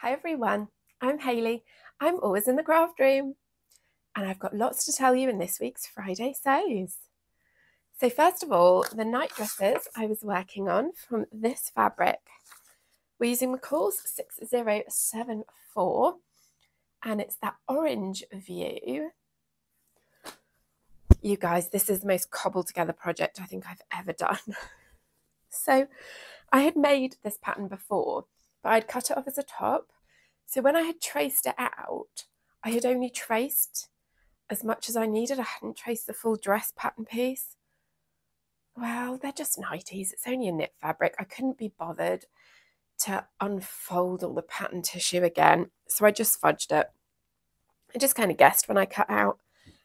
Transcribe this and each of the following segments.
Hi everyone, I'm Hayley. I'm always in the craft room, and I've got lots to tell you in this week's Friday sews. So, first of all, the night dresses I was working on from this fabric. We're using McCall's 6074, and it's that orange view. You guys, this is the most cobbled together project I think I've ever done. so, I had made this pattern before but I'd cut it off as a top. So when I had traced it out, I had only traced as much as I needed. I hadn't traced the full dress pattern piece. Well, they're just nighties. It's only a knit fabric. I couldn't be bothered to unfold all the pattern tissue again. So I just fudged it. I just kind of guessed when I cut out.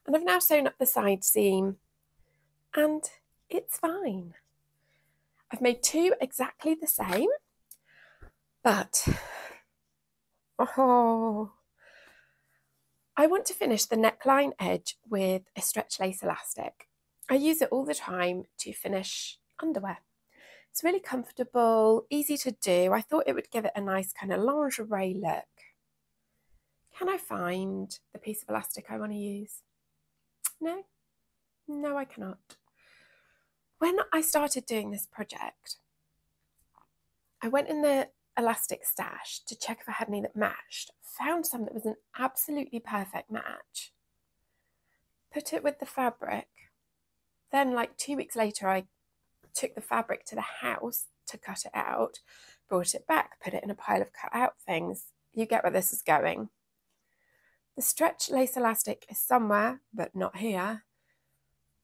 And I've now sewn up the side seam and it's fine. I've made two exactly the same. But, oh, I want to finish the neckline edge with a stretch lace elastic. I use it all the time to finish underwear. It's really comfortable, easy to do. I thought it would give it a nice kind of lingerie look. Can I find the piece of elastic I want to use? No, no, I cannot. When I started doing this project, I went in the elastic stash to check if I had any that matched. Found some that was an absolutely perfect match. Put it with the fabric. Then, like two weeks later, I took the fabric to the house to cut it out, brought it back, put it in a pile of cut out things. You get where this is going. The stretch lace elastic is somewhere, but not here.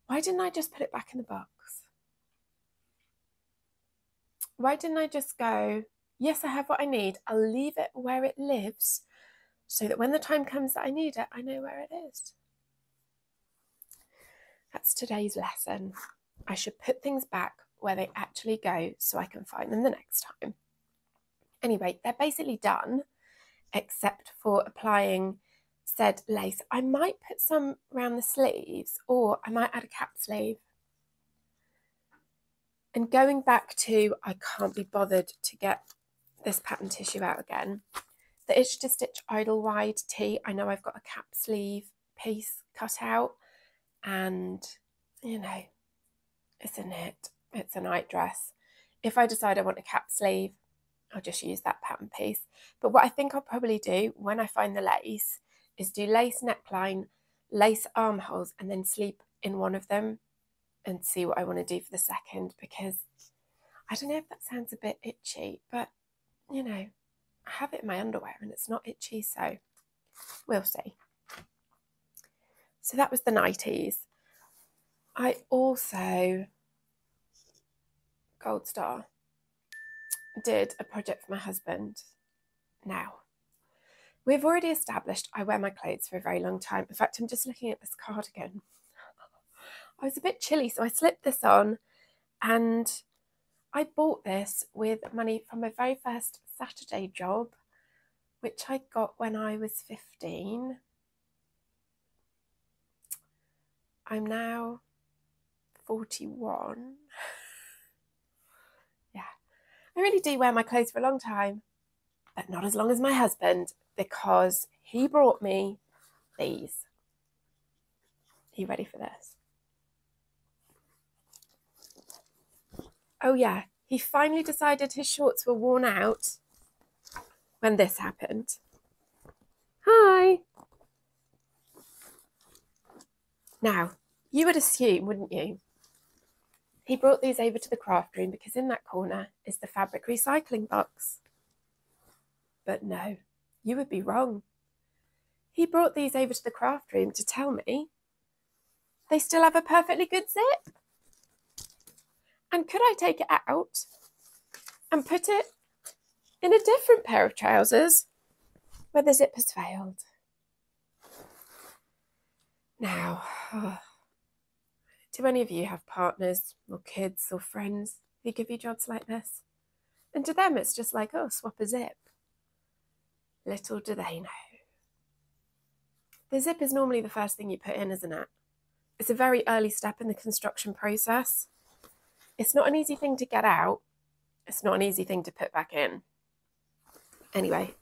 Why didn't I just put it back in the box? Why didn't I just go, Yes, I have what I need. I'll leave it where it lives so that when the time comes that I need it, I know where it is. That's today's lesson. I should put things back where they actually go so I can find them the next time. Anyway, they're basically done except for applying said lace. I might put some around the sleeves or I might add a cap sleeve. And going back to, I can't be bothered to get this pattern tissue out again. The Itch to Stitch Idyllwild tee, I know I've got a cap sleeve piece cut out and, you know, it's a knit, it's a night dress. If I decide I want a cap sleeve, I'll just use that pattern piece. But what I think I'll probably do when I find the lace is do lace neckline, lace armholes, and then sleep in one of them and see what I want to do for the second because I don't know if that sounds a bit itchy, but you know, I have it in my underwear and it's not itchy, so we'll see. So that was the 90s. I also, Gold Star, did a project for my husband. Now, we've already established I wear my clothes for a very long time. In fact, I'm just looking at this cardigan. I was a bit chilly, so I slipped this on and I bought this with money from my very first Saturday job, which I got when I was 15. I'm now 41. yeah, I really do wear my clothes for a long time, but not as long as my husband because he brought me these. Are you ready for this? Oh, yeah, he finally decided his shorts were worn out when this happened. Hi. Now, you would assume, wouldn't you? He brought these over to the craft room because in that corner is the fabric recycling box. But no, you would be wrong. He brought these over to the craft room to tell me they still have a perfectly good zip. And could I take it out and put it in a different pair of trousers where the zip has failed? Now, do any of you have partners or kids or friends who give you jobs like this? And to them, it's just like, oh, swap a zip. Little do they know. The zip is normally the first thing you put in, isn't it? It's a very early step in the construction process. It's not an easy thing to get out. It's not an easy thing to put back in. Anyway,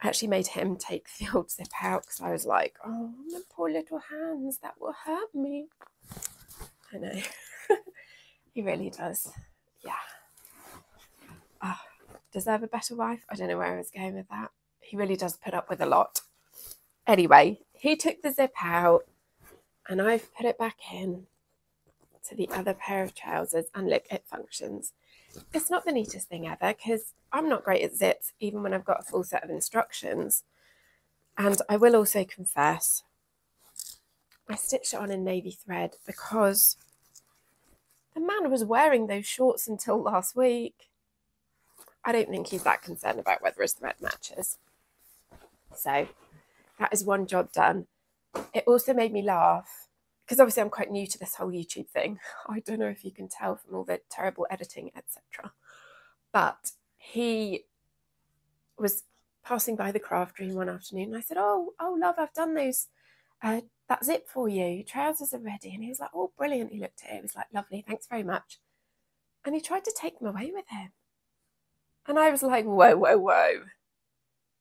I actually made him take the old zip out because I was like, oh, my poor little hands, that will hurt me. I know. he really does. Yeah. Oh, deserve a better wife? I don't know where I was going with that. He really does put up with a lot. Anyway, he took the zip out and I've put it back in to the other pair of trousers and look, it functions. It's not the neatest thing ever because I'm not great at zips even when I've got a full set of instructions. And I will also confess, I stitched it on in navy thread because the man was wearing those shorts until last week. I don't think he's that concerned about whether his thread matches. So that is one job done. It also made me laugh because obviously I'm quite new to this whole YouTube thing. I don't know if you can tell from all the terrible editing, etc. But he was passing by the craft room one afternoon and I said, Oh, oh love, I've done those uh, that's it for you. Trousers are ready. And he was like, Oh, brilliant. He looked at it. He was like, Lovely. Thanks very much. And he tried to take them away with him. And I was like, Whoa, whoa, whoa.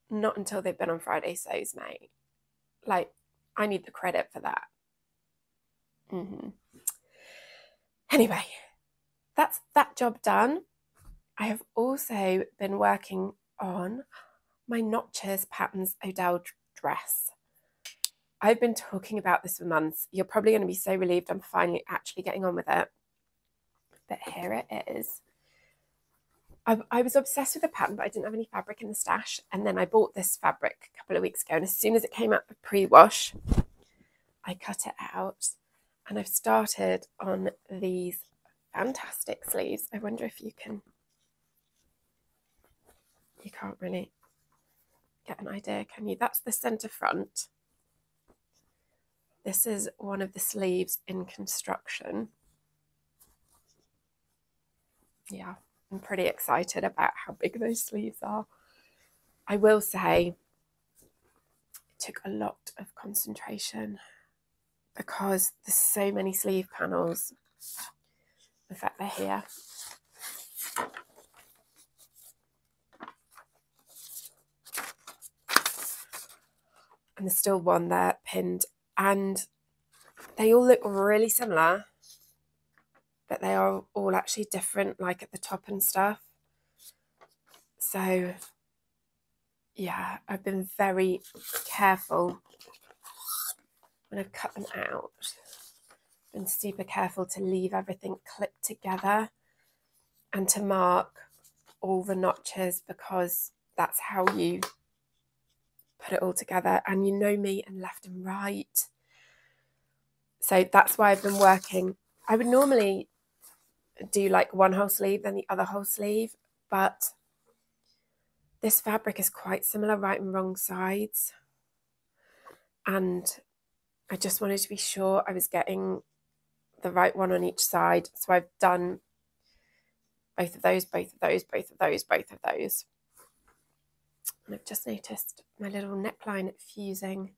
Not until they've been on Friday Sews, mate. Like, I need the credit for that. Mm-hmm. Anyway, that's that job done. I have also been working on my Notches Patterns Odell dress. I've been talking about this for months. You're probably going to be so relieved I'm finally actually getting on with it. But here it is. I, I was obsessed with the pattern, but I didn't have any fabric in the stash. And then I bought this fabric a couple of weeks ago. And as soon as it came out the pre-wash, I cut it out. And I've started on these fantastic sleeves. I wonder if you can, you can't really get an idea, can you? That's the centre front. This is one of the sleeves in construction. Yeah, I'm pretty excited about how big those sleeves are. I will say it took a lot of concentration because there's so many sleeve panels. In fact, they're here. And there's still one there pinned and they all look really similar, but they are all actually different, like at the top and stuff. So, yeah, I've been very careful when I've cut them out. Been super careful to leave everything clipped together and to mark all the notches because that's how you put it all together and you know me and left and right. So that's why I've been working. I would normally do like one whole sleeve, then the other whole sleeve, but this fabric is quite similar, right and wrong sides. And I just wanted to be sure I was getting the right one on each side. So I've done both of those, both of those, both of those, both of those. And I've just noticed my little neckline fusing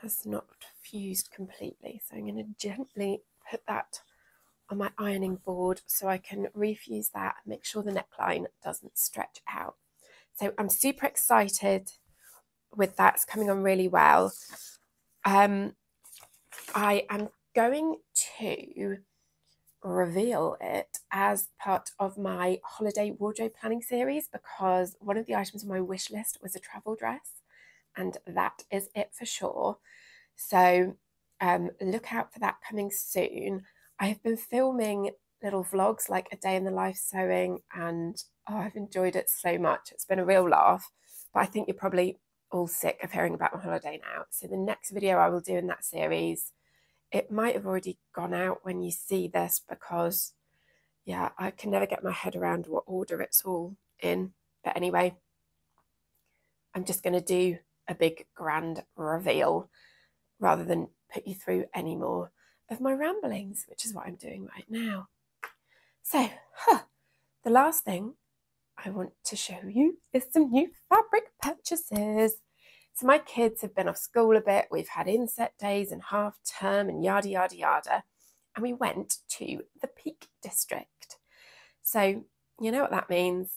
has not fused completely. So I'm going to gently put that on my ironing board so I can refuse that and make sure the neckline doesn't stretch out. So I'm super excited with that. It's coming on really well. Um, I am going to reveal it as part of my holiday wardrobe planning series because one of the items on my wish list was a travel dress, and that is it for sure. So um, look out for that coming soon. I have been filming little vlogs like a day in the life sewing, and oh, I've enjoyed it so much. It's been a real laugh, but I think you're probably all sick of hearing about my holiday now. So the next video I will do in that series it might have already gone out when you see this because, yeah, I can never get my head around what order it's all in. But anyway, I'm just going to do a big grand reveal rather than put you through any more of my ramblings, which is what I'm doing right now. So, huh, the last thing I want to show you is some new fabric purchases. So my kids have been off school a bit. We've had inset days and half term and yada, yada, yada. And we went to the Peak District. So you know what that means.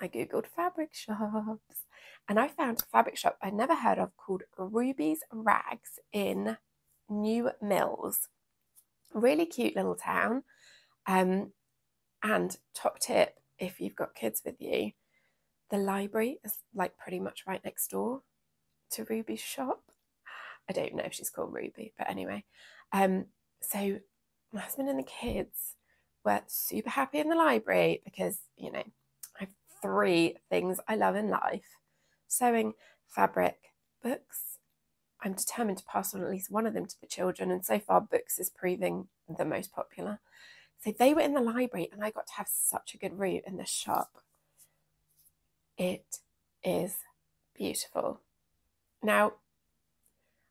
I googled fabric shops and I found a fabric shop I'd never heard of called Ruby's Rags in New Mills. Really cute little town. Um, and top tip if you've got kids with you, the library is like pretty much right next door to Ruby's shop. I don't know if she's called Ruby, but anyway. Um, so my husband and the kids were super happy in the library because, you know, I have three things I love in life sewing, fabric, books. I'm determined to pass on at least one of them to the children, and so far, books is proving the most popular. So they were in the library, and I got to have such a good route in this shop. It is beautiful. Now,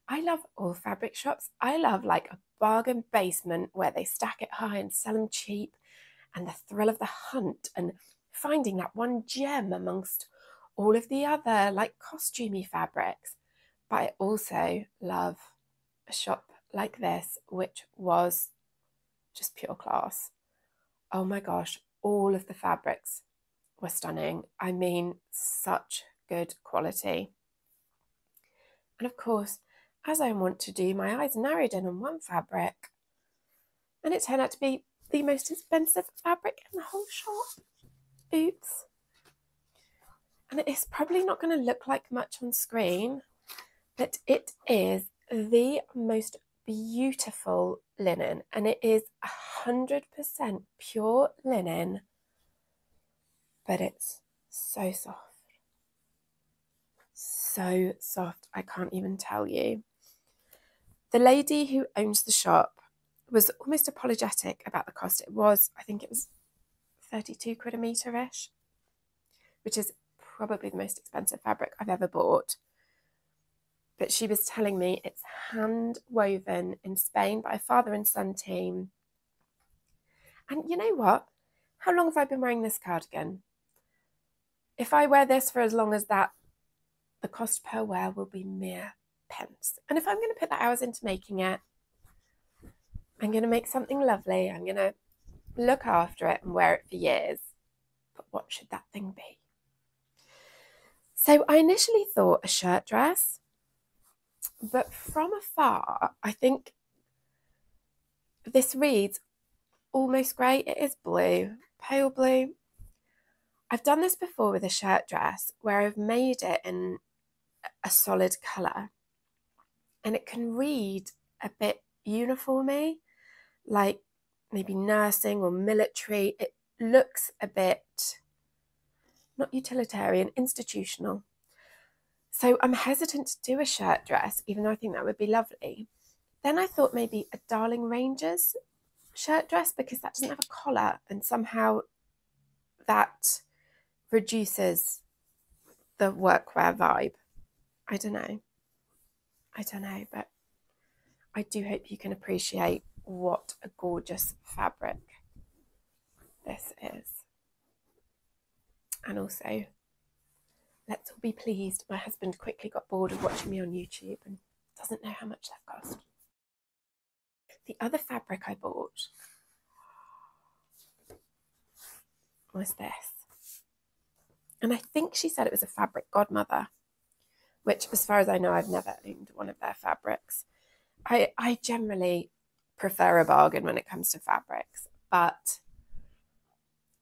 I love all fabric shops. I love like a bargain basement where they stack it high and sell them cheap, and the thrill of the hunt and finding that one gem amongst all of the other like costumey fabrics. But I also love a shop like this, which was just pure class. Oh my gosh, all of the fabrics were stunning. I mean, such good quality. And of course, as I want to do, my eyes narrowed in on one fabric, and it turned out to be the most expensive fabric in the whole shop. Oops. And it's probably not going to look like much on screen, but it is the most beautiful linen, and it is 100% pure linen, but it's so soft so soft, I can't even tell you. The lady who owns the shop was almost apologetic about the cost. It was, I think it was 32 quid a metre ish, which is probably the most expensive fabric I've ever bought. But she was telling me it's hand woven in Spain by a father and son team. And you know what? How long have I been wearing this cardigan? If I wear this for as long as that the cost per wear will be mere pence. And if I'm going to put the hours into making it, I'm going to make something lovely. I'm going to look after it and wear it for years. But what should that thing be? So I initially thought a shirt dress, but from afar, I think this reads almost grey. It is blue, pale blue. I've done this before with a shirt dress where I've made it in a solid colour. And it can read a bit uniformy, like maybe nursing or military. It looks a bit not utilitarian, institutional. So I'm hesitant to do a shirt dress, even though I think that would be lovely. Then I thought maybe a Darling Ranges shirt dress because that doesn't have a collar and somehow that reduces the workwear vibe. I don't know. I don't know, but I do hope you can appreciate what a gorgeous fabric this is. And also, let's all be pleased. My husband quickly got bored of watching me on YouTube and doesn't know how much that cost. The other fabric I bought was this. And I think she said it was a fabric godmother which, as far as I know, I've never owned one of their fabrics. I, I generally prefer a bargain when it comes to fabrics, but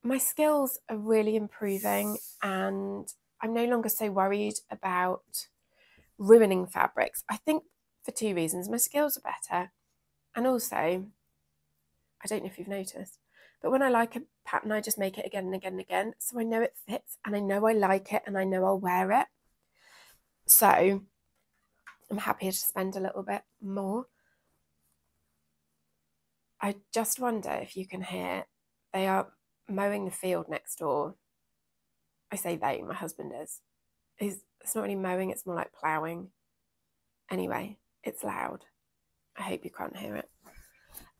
my skills are really improving and I'm no longer so worried about ruining fabrics. I think for two reasons. My skills are better, and also, I don't know if you've noticed, but when I like a pattern, I just make it again and again and again. So I know it fits and I know I like it and I know I'll wear it. So I'm happier to spend a little bit more. I just wonder if you can hear they are mowing the field next door. I say they, my husband is. It's not really mowing, it's more like ploughing. Anyway, it's loud. I hope you can't hear it.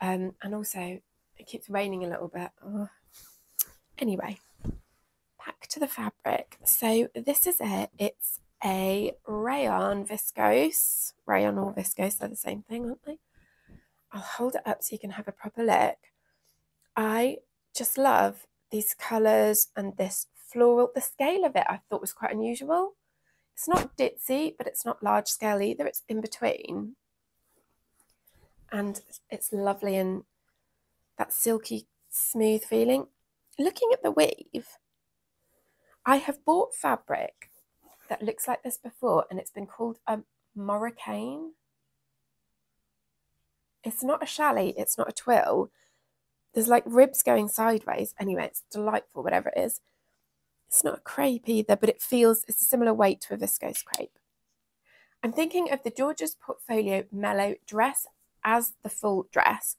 Um, and also, it keeps raining a little bit. Oh. Anyway, back to the fabric. So, this is it. It's a rayon viscose. Rayon or viscose, they're the same thing, aren't they? I'll hold it up so you can have a proper look. I just love these colours and this floral. The scale of it I thought was quite unusual. It's not ditzy, but it's not large scale either. It's in between. And it's lovely and that silky, smooth feeling. Looking at the weave, I have bought fabric that looks like this before, and it's been called a Marocain. It's not a challis, it's not a twill. There's like ribs going sideways. Anyway, it's delightful, whatever it is. It's not a crepe either, but it feels it's a similar weight to a viscose crepe. I'm thinking of the Georgia's Portfolio Mellow dress as the full dress.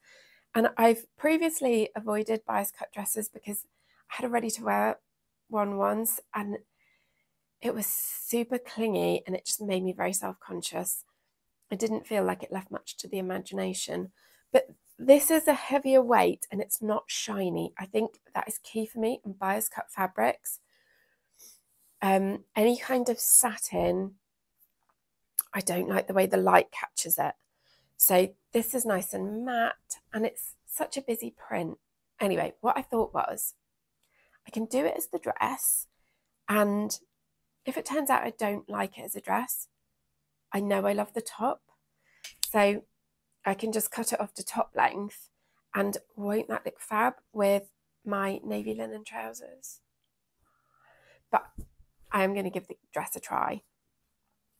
And I've previously avoided bias cut dresses because I had a ready to wear one once and it was super clingy and it just made me very self conscious. I didn't feel like it left much to the imagination. But this is a heavier weight and it's not shiny. I think that is key for me in bias cut fabrics. Um, any kind of satin, I don't like the way the light catches it. So this is nice and matte and it's such a busy print. Anyway, what I thought was I can do it as the dress and if it turns out I don't like it as a dress, I know I love the top. So I can just cut it off to top length and won't that look fab with my navy linen trousers? But I am going to give the dress a try.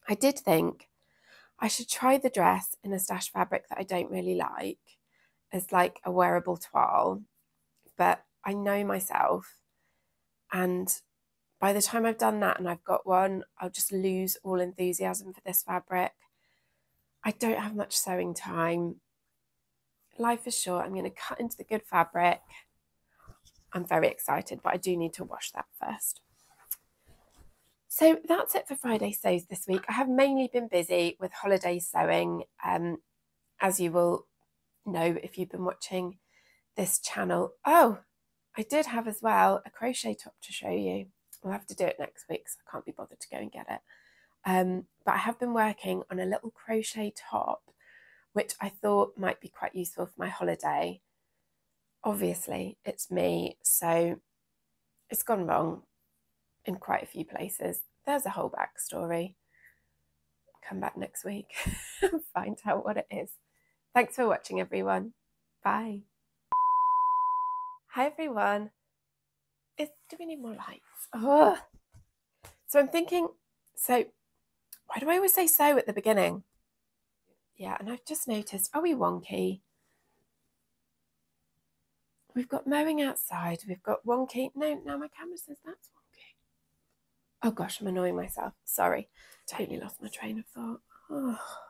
I did think I should try the dress in a stash fabric that I don't really like as like a wearable toile, but I know myself and by the time I've done that and I've got one, I'll just lose all enthusiasm for this fabric. I don't have much sewing time. Life is short. I'm going to cut into the good fabric. I'm very excited, but I do need to wash that first. So that's it for Friday sews this week. I have mainly been busy with holiday sewing, um, as you will know if you've been watching this channel. Oh, I did have as well a crochet top to show you. We'll have to do it next week because I can't be bothered to go and get it. Um, but I have been working on a little crochet top, which I thought might be quite useful for my holiday. Obviously, it's me, so it's gone wrong in quite a few places. There's a whole backstory. Come back next week and find out what it is. Thanks for watching, everyone. Bye. Hi, everyone. Is, do we need more lights? Oh. So I'm thinking, so why do I always say so at the beginning? Yeah, and I've just noticed, are we wonky? We've got mowing outside, we've got wonky. No, now my camera says that's wonky. Oh gosh, I'm annoying myself. Sorry. Totally lost my train of thought. Oh.